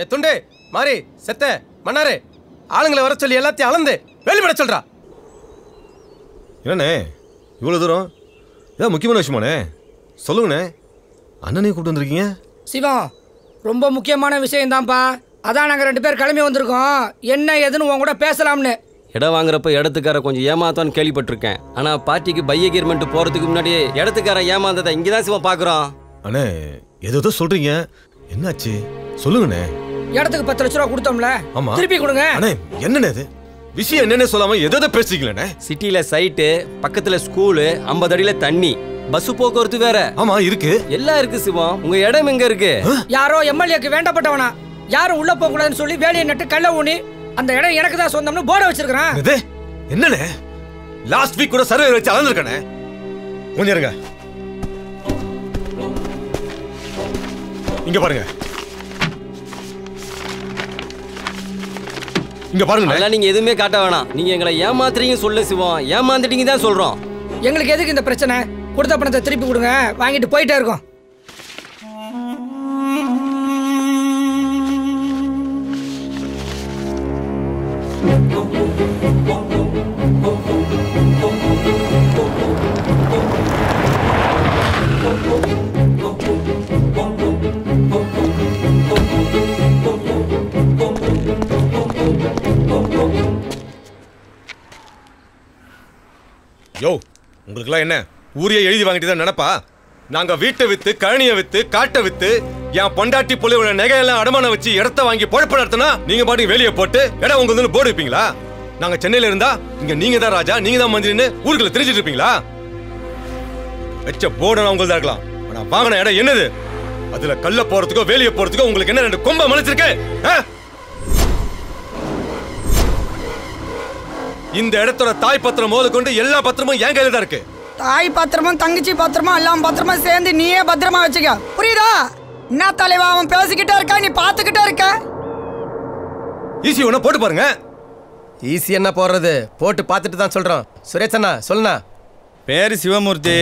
ஏ துண்டு மாறி செத்த மன்னாரு. ஆளுங்களை வர சொல்லி எல்லாத்தையும் அளந்து வெளிப்பட சொல்றா. என்னண்ணே இவ்வளோ தூரம்? ஏதாவது முக்கியமான விஷயமாண்ணே. சொல்லுங்கண்ணே. அண்ணனையும் கூப்பிட்டு வந்திருக்கீங்க? சிவம் ரொம்ப முக்கியமான விஷயம்தான்ப்பா. அதான் நாங்கள் ரெண்டு பேர் கிளம்பி வந்திருக்கோம். என்ன ஏதுன்னு உன் கூட பேசலாம்னு. இடம் வாங்குறப்ப இடத்துக்கார கொஞ்சம் ஏமாத்தான்னு கேள்விப்பட்டிருக்கேன். ஆனா பார்ட்டிக்கு பை அக்ரிமெண்ட் போறதுக்கு முன்னாடி இடத்துக்காரன் ஏமாந்ததை இங்கே தான் சிவன் பார்க்குறோம் அண்ணே ஏதோ சொல்றீங்க. என்னாச்சு? சொல்லுங்கண்ணே. இடத்துக்கு பத்து லட்ச ரூபா கொடுத்தோம்ல. ஆமா. திருப்பி கொடுங்க. அண்ணே என்னண்ணே இது? விஷயம் என்னன்னு சொல்லாம ஏதோ பேசுறீங்களே சிட்டில சைட்டு பக்கத்துல ஸ்கூலு ஐம்பது அடியில தண்ணி பஸ் போக்குவரத்து வேற. ஆமா இருக்கு. எல்லாம் இருக்கு சிவம். உங்க இடம் எங்க இருக்கு? யாரோ எம்எல்ஏக்கு வேண்டப்பட்டவனா? யாரும் உள்ள போக கூடாதுன்னு சொல்லி வேலையை நட்டு கள்ள ஊனி அந்த இடம் எனக்கு தான் சொந்தம்னு போர்டை வச்சிருக்கான் இது என்னண்ணே? லாஸ்ட் வீக் கூட சர்வே வச்சு அளந்துருக்கண்ணே. கொஞ்சம் இருங்க. இங்க பாருங்க. இங்க பாருங்க அதெல்லாம் நீங்க எதுவுமே காட்ட வேணாம். நீங்க எங்களை ஏமாத்துறீங்க சொல்ல சிவம் ஏமாந்துட்டீங்க தான் சொல்றோம். எங்களுக்கு எதுக்கு இந்த பிரச்சனை? கொடுத்த பணத்தை திருப்பி கொடுங்க. வாங்கிட்டு போயிட்டே இருக்கோம். யோ உங்களுக்குலாம் என்ன? ஊரியை எழுதி வாங்கிட்டு தான் நினப்பா? நாங்க வீட்டை வித்து கழனியை வித்து காட்டை வித்து என் பொண்டாட்டி புள்ளையோட நகையெல்லாம் அடமானம் வச்சு இடத்த வாங்கி பொழப்பு நடத்தினா நீங்க பாட்டுக்கு வெளியே போட்டு இடம் உங்களுக்கு போர்டு வைப்பீங்களா? நாங்க சென்னையில இருந்தா இங்க நீங்க தான் ராஜா நீங்க தான் மந்திரின்னு ஊருக்குள்ள தெரிஞ்சிட்டு இருப்பீங்களா? வச்ச போர்டு உங்களுதா இருக்கலாம். ஆனா வாங்கின இடம் என்னது? அதுல கல்ல போறதுக்கோ வேலியை போறதுக்கோ உங்களுக்கு என்ன ரெண்டு கொம்ப மலைச்சிருக்கு? இந்த இடத்தோட தாய் பத்திரம் முதல் கொண்டு எல்லா பத்திரமும் என் கையில தான் இருக்கு. தாய் பத்திரமும் தங்கச்சி பத்திரமும் எல்லாம் பத்திரமா சேர்ந்து நீயே பத்திரமா வச்சுக்க. புரியுதா? என்ன தலைவா அவன் பேசிக்கிட்டே இருக்கா? நீ பாத்துக்கிட்டே இருக்க. ஈஸி ஒண்ணா போட்டு பாருங்க. ஈஸி என்ன போடுறது? போட்டு பார்த்துட்டு தான் சொல்றோம். சுரேஷ் அண்ணா சொல்லுண்ணா. பேர் சிவமூர்த்தி.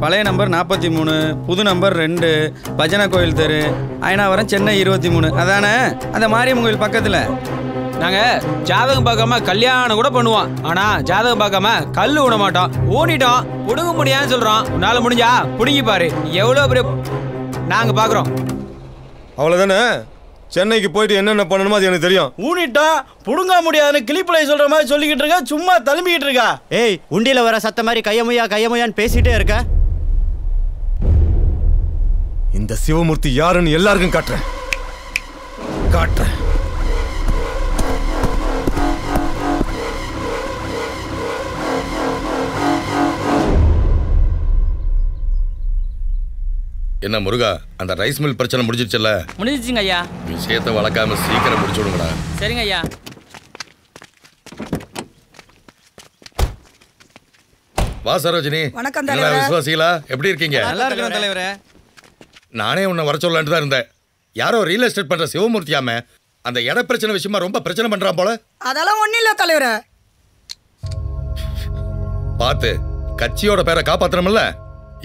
பழைய நம்பர் நாற்பத்தி மூணு புது நம்பர் ரெண்டு பஜனை கோயில் தெரு அயனாவரம் சென்னை இருபத்தி மூணு. அதானே? அந்த மாரியம்மன் கோயில் பக்கத்தில். நாங்க ஜாதகம் பார்க்காம கல்யாணம் கூட பண்ணுவோம். ஆனா ஜாதகம் பார்க்காம கல்லு விட மாட்டோம். ஊனிட்டோம். புடுங்க முடியாதுன்னு சொல்றோம். உன்னால முடிஞ்சா புடுங்கி பாரு. எவ்வளவு பெரிய நாங்க பாக்குறோம் அவ்வளவுதானே? சென்னைக்கு போயிட்டு என்னென்ன பண்ணணுமோ அது எனக்கு தெரியும். ஊனிட்டா புடுங்க முடியாதுன்னு கிளிப்பிள்ளை சொல்ற மாதிரி சொல்லிக்கிட்டு இருக்கா? சும்மா தழும்பிக்கிட்டு இருக்கா? ஏய் உண்டியில வர சத்த மாதிரி கையமுயா கையமுயான்னு பேசிட்டே இருக்க. இந்த சிவமூர்த்தி யாருன்னு எல்லாருக்கும் காட்டுறேன். காட்டுறேன். என்ன முருகா அந்த ரைஸ் மில் பிரச்சனை முடிஞ்சிருச்சுல்ல? முடிஞ்சிச்சுங்க ஐயா. விஷயத்தை வளர்க்காம சீக்கிரம் முடிச்சு விடுங்கடா. சரிங்க ஐயா. வா சரோஜினி. வணக்கம், தலைவரே. விசுவாசிகளா? எப்படி இருக்கீங்க? நல்லா இருக்கிறோம் தலைவரே. நானே உன்னை வர சொல்லலான்ட்டு தான் இருந்தேன். யாரோ ரியல் எஸ்டேட் பண்ற சிவமூர்த்தியாம அந்த இட பிரச்சனை விஷயமா ரொம்ப பிரச்சனை பண்றான் போல. அதெல்லாம் ஒண்ணும் இல்ல தலைவரே. பார்த்து கட்சியோட பேரை காப்பாத்தணும்ல?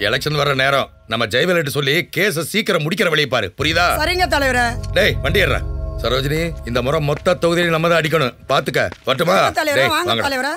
எலெக்ஷன் வர நேரம். நம்ம ஜெயவலிட்டு சொல்லி கேஸ சீக்கிரம் முடிக்கிற வழியை பாரு. புரியுதா? சரிங்க தலைவரே. டேய் வண்டி ஏறுறா சரோஜினி இந்த முறை மொத்த தொகுதியில நம்ம தான் அடிக்கணும். பாத்துக்க. வரட்டுமா? தலைவரே.